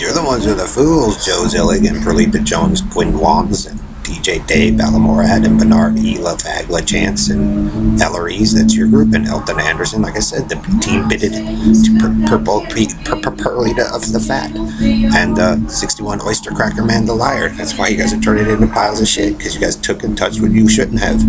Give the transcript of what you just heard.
You're the ones who are the fools, Joe Zillig and Perlita Jones, Quinn Watson, PJ Day, Ballamore, Adam Bernard, Ela, Fagla, Jansen, Elleries, that's your group, and Elton Anderson. Like I said, the team bitted to purple Perlita of the Fat. And uh, 61 Oyster Cracker Man, the liar. That's why you guys are turning into piles of shit, because you guys took and touched what you shouldn't have.